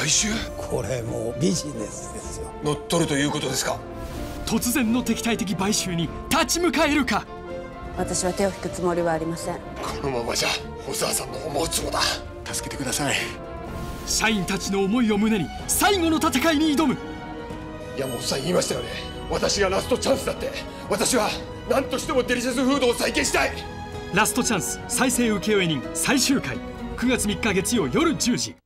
買収？これもうビジネスですよ。乗っ取るということですか？突然の敵対的買収に立ち向かえるか？私は手を引くつもりはありません。このままじゃ小沢さんの思うつぼだ。助けてください。社員たちの思いを胸に最後の戦いに挑む。山本さん言いましたよね。私がラストチャンスだって。私は何としてもデリシャスフードを再建したい。ラストチャンス再生請負人最終回。9月3日月曜夜10時。